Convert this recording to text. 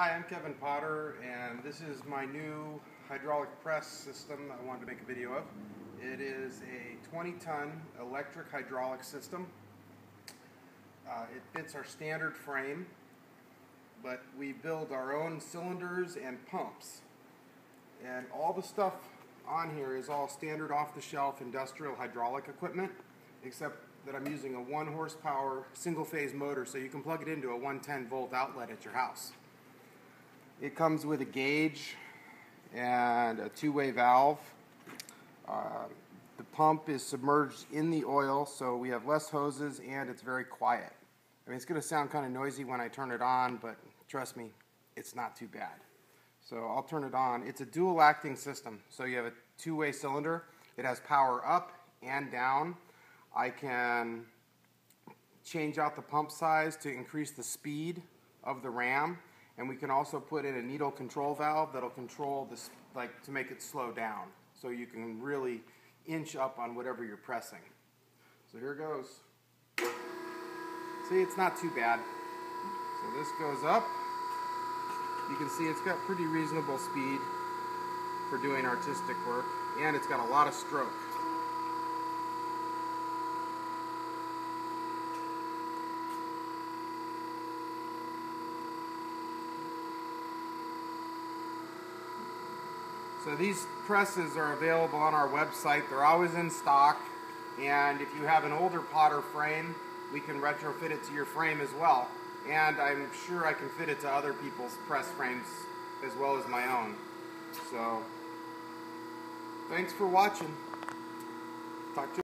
Hi, I'm Kevin Potter, and this is my new hydraulic press system I wanted to make a video of. It is a 20 ton electric hydraulic system. Uh, it fits our standard frame, but we build our own cylinders and pumps. And all the stuff on here is all standard off the shelf industrial hydraulic equipment, except that I'm using a one horsepower single phase motor so you can plug it into a 110 volt outlet at your house. It comes with a gauge and a two-way valve. Uh, the pump is submerged in the oil so we have less hoses and it's very quiet. I mean it's going to sound kind of noisy when I turn it on but trust me it's not too bad. So I'll turn it on. It's a dual acting system so you have a two-way cylinder. It has power up and down I can change out the pump size to increase the speed of the ram and we can also put in a needle control valve that'll control this like to make it slow down. So you can really inch up on whatever you're pressing. So here goes. See it's not too bad. So this goes up. You can see it's got pretty reasonable speed for doing artistic work and it's got a lot of stroke So these presses are available on our website. They're always in stock. And if you have an older Potter frame, we can retrofit it to your frame as well. And I'm sure I can fit it to other people's press frames as well as my own. So, thanks for watching. Talk to